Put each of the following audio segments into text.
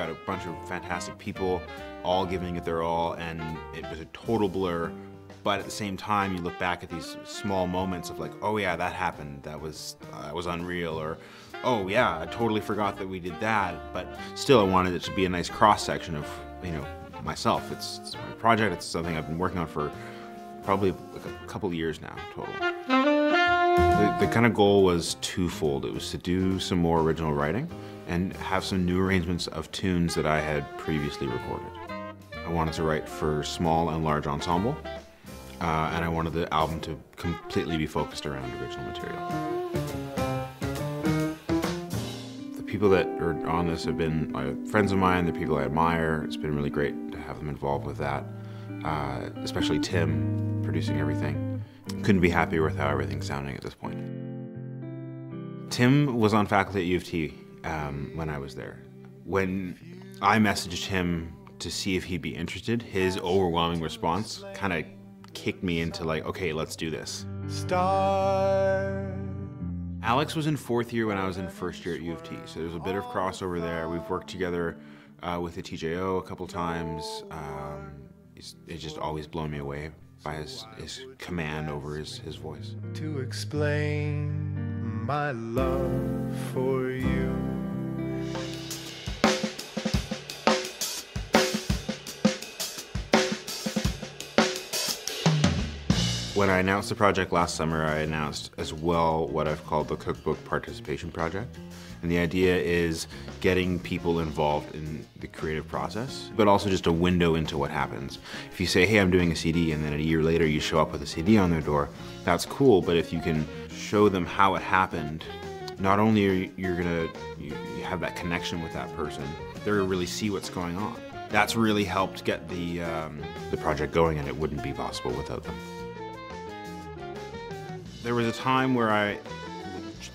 got a bunch of fantastic people all giving it their all, and it was a total blur. But at the same time, you look back at these small moments of like, oh yeah, that happened. That was uh, that was unreal, or oh yeah, I totally forgot that we did that. But still, I wanted it to be a nice cross section of you know myself. It's, it's my project. It's something I've been working on for probably like a couple years now total. The, the kind of goal was twofold. It was to do some more original writing and have some new arrangements of tunes that I had previously recorded. I wanted to write for small and large ensemble, uh, and I wanted the album to completely be focused around original material. The people that are on this have been uh, friends of mine, they're people I admire. It's been really great to have them involved with that, uh, especially Tim producing everything. Couldn't be happier with how everything's sounding at this point. Tim was on faculty at U of T um, when I was there. When I messaged him to see if he'd be interested, his overwhelming response kind of kicked me into like, okay, let's do this. Star. Alex was in fourth year when I was in first year at U of T, so there's a bit of crossover there. We've worked together uh, with the TJO a couple times. Um, it's, it's just always blown me away by his, his command over his, his voice. To explain my love for you. When I announced the project last summer, I announced as well what I've called the Cookbook Participation Project. And the idea is getting people involved in the creative process, but also just a window into what happens. If you say, hey, I'm doing a CD, and then a year later you show up with a CD on their door, that's cool, but if you can show them how it happened, not only are you, you're gonna you, you have that connection with that person, they're gonna really see what's going on. That's really helped get the, um, the project going, and it wouldn't be possible without them. There was a time where I,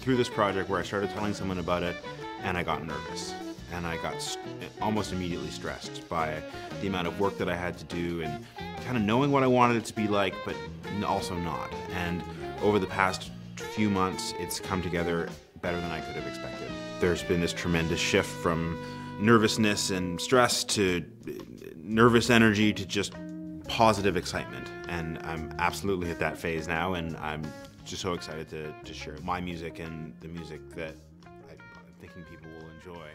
through this project, where I started telling someone about it and I got nervous. And I got almost immediately stressed by the amount of work that I had to do and kind of knowing what I wanted it to be like, but also not. And over the past few months, it's come together better than I could have expected. There's been this tremendous shift from nervousness and stress to uh, nervous energy to just positive excitement. And I'm absolutely at that phase now, and I'm just so excited to, to share my music and the music that I, I'm thinking people will enjoy.